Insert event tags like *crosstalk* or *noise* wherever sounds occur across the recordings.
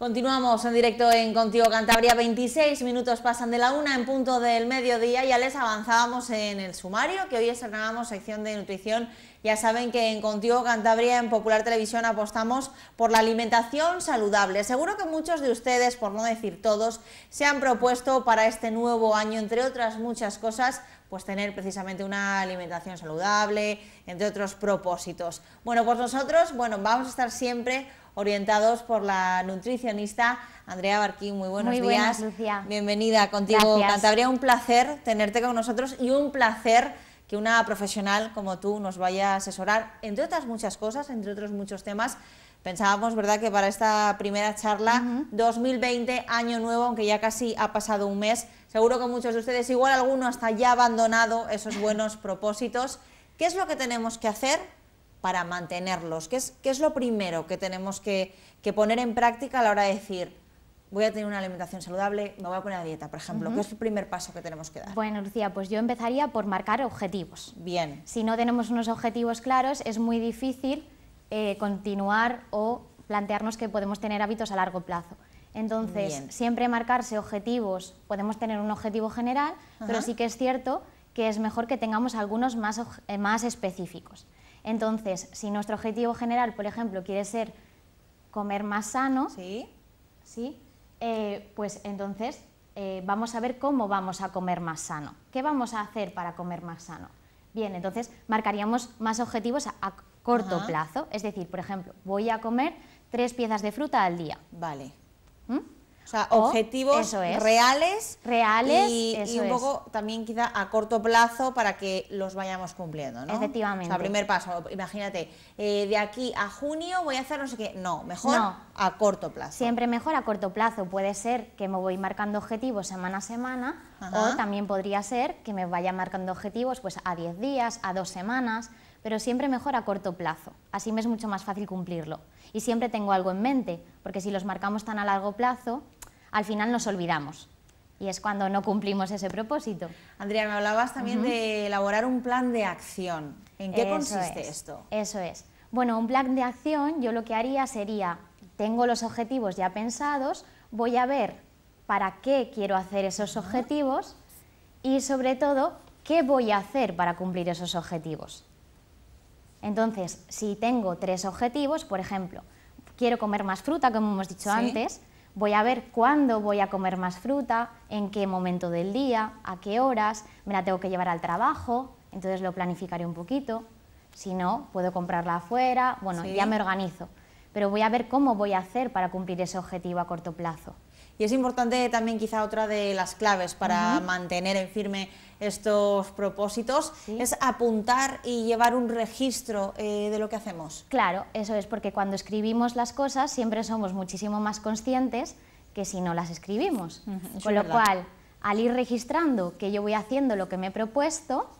Continuamos en directo en Contigo Cantabria, 26 minutos pasan de la una en punto del mediodía, ya les avanzábamos en el sumario, que hoy estrenábamos sección de nutrición, ya saben que en Contigo Cantabria, en Popular Televisión, apostamos por la alimentación saludable. Seguro que muchos de ustedes, por no decir todos, se han propuesto para este nuevo año, entre otras muchas cosas, pues tener precisamente una alimentación saludable, entre otros propósitos. Bueno, pues nosotros, bueno, vamos a estar siempre orientados por la nutricionista Andrea Barquín. Muy buenos Muy días. buenas, Lucía. Bienvenida contigo, Gracias. Cantabria. Un placer tenerte con nosotros y un placer que una profesional como tú nos vaya a asesorar, entre otras muchas cosas, entre otros muchos temas. Pensábamos, ¿verdad?, que para esta primera charla, 2020, año nuevo, aunque ya casi ha pasado un mes, seguro que muchos de ustedes, igual alguno hasta ya ha abandonado esos buenos propósitos. ¿Qué es lo que tenemos que hacer para mantenerlos? ¿Qué es, qué es lo primero que tenemos que, que poner en práctica a la hora de decir, voy a tener una alimentación saludable, me voy a poner a dieta, por ejemplo? ¿Qué es el primer paso que tenemos que dar? Bueno, Lucía, pues yo empezaría por marcar objetivos. Bien, Si no tenemos unos objetivos claros, es muy difícil eh, continuar o plantearnos que podemos tener hábitos a largo plazo. Entonces, Bien. siempre marcarse objetivos, podemos tener un objetivo general, pero sí que es cierto que es mejor que tengamos algunos más específicos. Entonces, si nuestro objetivo general, por ejemplo, quiere ser comer más sano, ¿sí? ¿sí? Eh, pues entonces eh, vamos a ver cómo vamos a comer más sano. ¿Qué vamos a hacer para comer más sano? Bien, entonces marcaríamos más objetivos a, a corto Ajá. plazo. Es decir, por ejemplo, voy a comer tres piezas de fruta al día. Vale. ¿m? O sea, O, objetivos es. reales, Reales, y, un es. poco también quizá a corto plazo para que los vayamos cumpliendo, ¿no? Efectivamente. O sea, primer paso, imagínate, eh, de aquí a junio voy a hacer no sé qué, no, mejor No. a corto plazo. Siempre mejor a corto plazo. Puede ser que me voy marcando objetivos semana a semana Ajá. o también podría ser que me vaya marcando objetivos pues, a 10 días, a dos semanas, pero siempre mejor a corto plazo. Así me es mucho más fácil cumplirlo. Y siempre tengo algo en mente, porque si los marcamos tan a largo plazo, al final nos olvidamos. Y es cuando no cumplimos ese propósito. Andrea, me hablabas también de elaborar un plan de acción. ¿En qué Eso consiste es, esto? Eso es. Bueno, un plan de acción yo lo que haría sería, tengo los objetivos ya pensados, voy a ver para qué quiero hacer esos objetivos y sobre todo, qué voy a hacer para cumplir esos objetivos. Entonces, si tengo tres objetivos, por ejemplo, quiero comer más fruta, como hemos dicho Sí. antes, voy a ver cuándo voy a comer más fruta, en qué momento del día, a qué horas, me la tengo que llevar al trabajo, entonces lo planificaré un poquito. Si no, puedo comprarla afuera, bueno, Sí. ya me organizo. Pero voy a ver cómo voy a hacer para cumplir ese objetivo a corto plazo. Y es importante también quizá otra de las claves para mantener en firme estos propósitos, Sí. es apuntar y llevar un registro eh, de lo que hacemos. Claro, eso es porque cuando escribimos las cosas siempre somos muchísimo más conscientes que si no las escribimos. Ujú, eso Con es lo verdad. cual, al ir registrando que yo voy haciendo lo que me he propuesto,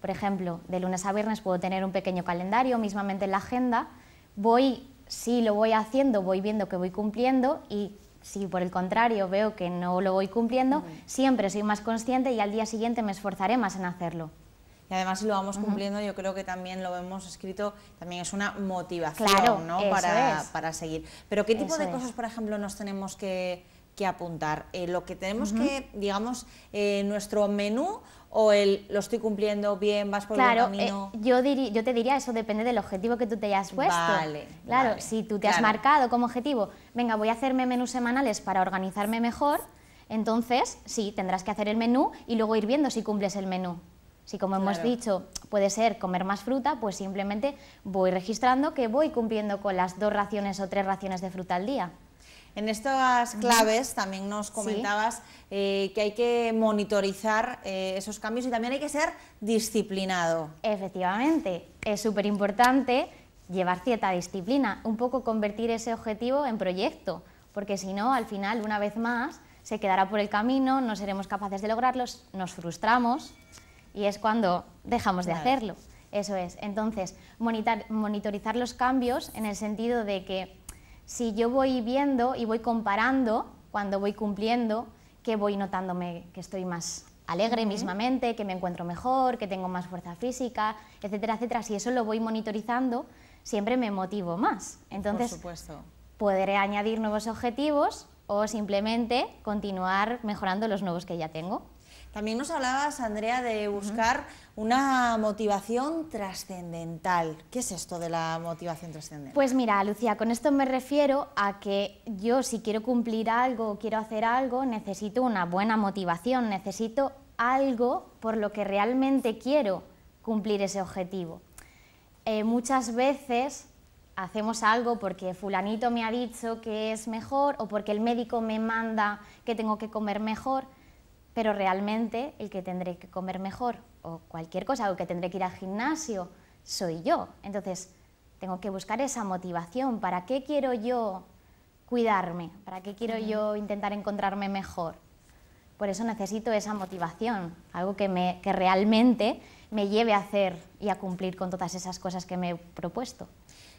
por ejemplo, de lunes a viernes puedo tener un pequeño calendario, mismamente en la agenda, voy, si lo voy haciendo, voy viendo que voy cumpliendo y si por el contrario veo que no lo voy cumpliendo, siempre soy más consciente y al día siguiente me esforzaré más en hacerlo. Y además si lo vamos cumpliendo, yo creo que también lo hemos escrito, también es una motivación Claro, ¿no? para, es. para seguir. Pero ¿qué tipo Eso de es. cosas, por ejemplo, nos tenemos que, que apuntar? Eh, ¿Lo que tenemos que, digamos, eh, nuestro menú o el lo estoy cumpliendo bien, vas por Claro, buen camino? eh, yo, diri- yo te diría, eso depende del objetivo que tú te hayas puesto. Vale, claro, vale, si tú te has marcado como objetivo, venga, voy a hacerme menús semanales para organizarme mejor, entonces sí, tendrás que hacer el menú y luego ir viendo si cumples el menú. Si como hemos dicho, puede ser comer más fruta, pues simplemente voy registrando que voy cumpliendo con las dos raciones o tres raciones de fruta al día. En estas claves también nos comentabas eh, que hay que monitorizar eh, esos cambios y también hay que ser disciplinado. Efectivamente, es súper importante llevar cierta disciplina, un poco convertir ese objetivo en proyecto, porque si no, al final, una vez más, se quedará por el camino, no seremos capaces de lograrlos, nos frustramos y es cuando dejamos de Claro. hacerlo. Eso es. Entonces, monitorizar los cambios en el sentido de que si yo voy viendo y voy comparando cuando voy cumpliendo, que voy notándome que estoy más alegre mismamente, que me encuentro mejor, que tengo más fuerza física, etcétera, etcétera. Si eso lo voy monitorizando, siempre me motivo más. Entonces, por supuesto. podré añadir nuevos objetivos o simplemente continuar mejorando los nuevos que ya tengo. También nos hablabas, Andrea, de buscar una motivación trascendental. ¿Qué es esto de la motivación trascendental? Pues mira, Lucía, con esto me refiero a que yo si quiero cumplir algo o quiero hacer algo, necesito una buena motivación, necesito algo por lo que realmente quiero cumplir ese objetivo. Eh, muchas veces hacemos algo porque fulanito me ha dicho que es mejor o porque el médico me manda que tengo que comer mejor, pero realmente el que tendré que comer mejor o cualquier cosa o que tendré que ir al gimnasio soy yo. Entonces, tengo que buscar esa motivación. ¿Para qué quiero yo cuidarme? ¿Para qué quiero yo intentar encontrarme mejor? Por eso necesito esa motivación, algo que, me, que realmente me lleve a hacer y a cumplir con todas esas cosas que me he propuesto.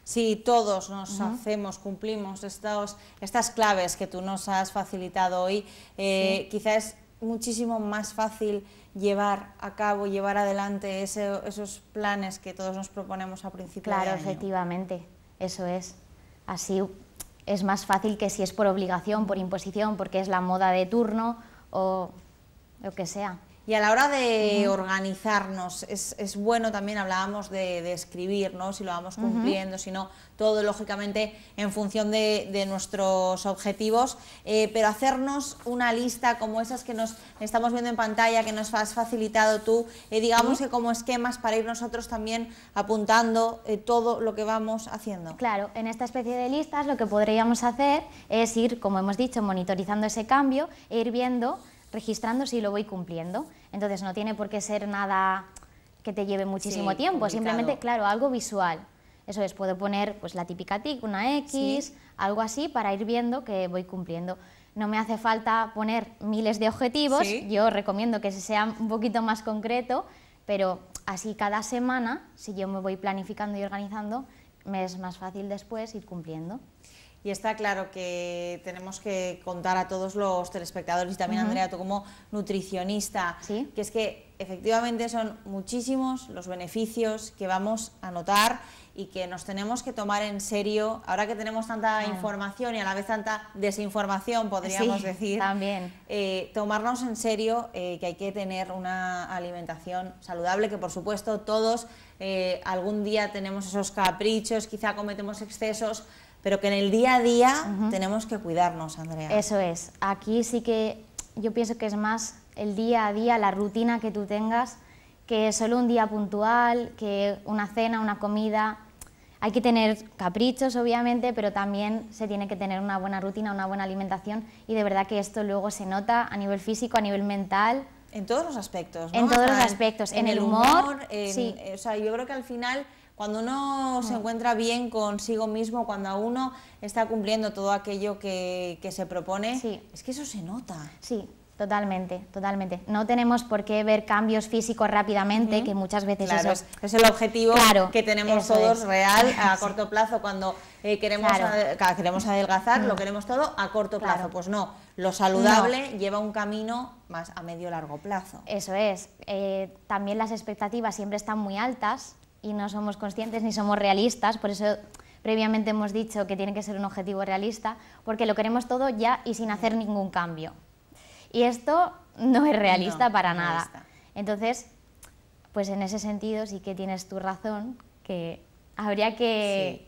Si todos nos hacemos, cumplimos estos, estas claves que tú nos has facilitado hoy, eh, quizás muchísimo más fácil llevar a cabo, llevar adelante esos planes que todos nos proponemos a principio claro, de año. efectivamente, eso es. Así es más fácil que si es por obligación, por imposición, porque es la moda de turno o lo que sea. Y a la hora de organizarnos, es, es, bueno también, hablábamos de, escribir, ¿no? si lo vamos cumpliendo, si no, todo lógicamente en función de, de nuestros objetivos, eh, pero hacernos una lista como esas que nos estamos viendo en pantalla, que nos has facilitado tú, eh, digamos que como esquemas para ir nosotros también apuntando eh, todo lo que vamos haciendo. Claro, en esta especie de listas lo que podríamos hacer es ir, como hemos dicho, monitorizando ese cambio e ir viendo registrando si lo voy cumpliendo. Entonces no tiene por qué ser nada que te lleve muchísimo tiempo, simplemente, claro, algo visual. Eso es, puedo poner pues la típica tic, una X, algo así para ir viendo que voy cumpliendo. No me hace falta poner miles de objetivos, yo recomiendo que se sea un poquito más concreto, pero así cada semana, si yo me voy planificando y organizando, me es más fácil después ir cumpliendo. Y está claro que tenemos que contar a todos los telespectadores y también, Andrea, tú como nutricionista, que es que efectivamente son muchísimos los beneficios que vamos a notar y que nos tenemos que tomar en serio, ahora que tenemos tanta información y a la vez tanta desinformación, podríamos decir, también. Eh, tomarnos en serio eh, que hay que tener una alimentación saludable, que por supuesto todos eh, algún día tenemos esos caprichos, quizá cometemos excesos, pero que en el día a día tenemos que cuidarnos, Andrea. Eso es. Aquí sí que yo pienso que es más el día a día, la rutina que tú tengas, que solo un día puntual, que una cena, una comida. Hay que tener caprichos, obviamente, pero también se tiene que tener una buena rutina, una buena alimentación y de verdad que esto luego se nota a nivel físico, a nivel mental. En todos los aspectos, ¿no? En todos los aspectos, en, el humor. sí. O sea, yo creo que al final cuando uno se mm. encuentra bien consigo mismo, cuando uno está cumpliendo todo aquello que, se propone, es que eso se nota. Sí, Totalmente, totalmente. No tenemos por qué ver cambios físicos rápidamente, que muchas veces eso es, el objetivo que tenemos todos real a *laughs* corto plazo cuando eh, queremos, queremos adelgazar, lo mm. queremos todo a corto plazo. Pues no, lo saludable lleva un camino más a medio largo plazo. Eso es. Eh, también las expectativas siempre están muy altas y no somos conscientes ni somos realistas, por eso previamente hemos dicho que tiene que ser un objetivo realista, porque lo queremos todo ya y sin hacer ningún cambio. Y esto no es realista para nada. Entonces, pues en ese sentido sí que tienes tu razón, que habría que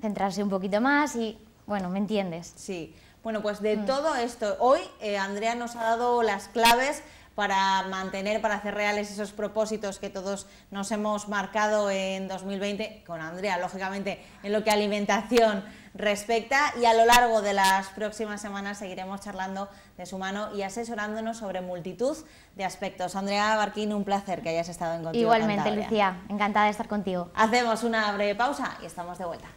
centrarse un poquito más y, bueno, ¿me entiendes? Sí. Bueno, pues de mm. todo esto, hoy eh, Andrea nos ha dado las claves para mantener, para hacer reales esos propósitos que todos nos hemos marcado en 2020, con Andrea, lógicamente, en lo que alimentación respecta y a lo largo de las próximas semanas seguiremos charlando de su mano y asesorándonos sobre multitud de aspectos. Andrea Barquín, un placer que hayas estado en Contigo Igualmente, Lucía, encantada de estar contigo. Hacemos una breve pausa y estamos de vuelta.